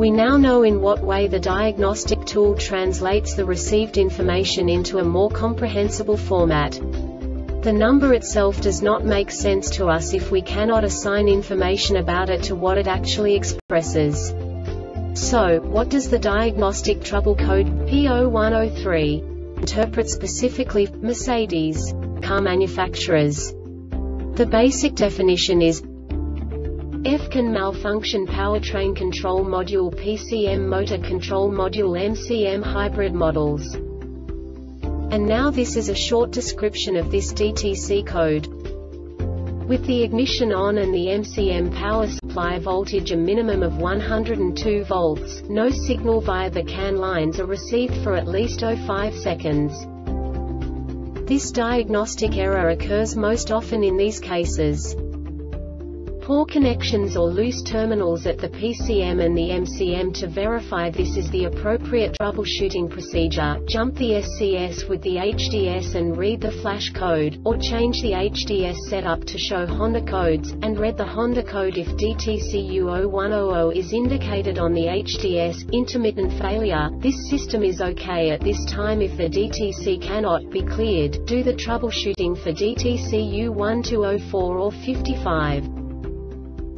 We now know in what way the diagnostic tool translates the received information into a more comprehensible format. The number itself does not make sense to us if we cannot assign information about it to what it actually expresses. So, what does the diagnostic trouble code P0103 interpret specifically Mercedes car manufacturers? The basic definition is F-CAN malfunction powertrain control module PCM motor control module MCM hybrid models. And now this is a short description of this DTC code. With the ignition on and the MCM power supply voltage a minimum of 102 volts, no signal via the CAN lines are received for at least 05 seconds. This diagnostic error occurs most often in these cases. Poor connections or loose terminals at the PCM and the MCM to verify this is the appropriate troubleshooting procedure, jump the SCS with the HDS and read the flash code, or change the HDS setup to show Honda codes, and read the Honda code if DTCU0100 is indicated on the HDS. Intermittent failure, this system is okay at this time if the DTC cannot be cleared, do the troubleshooting for DTCU1204 or 55.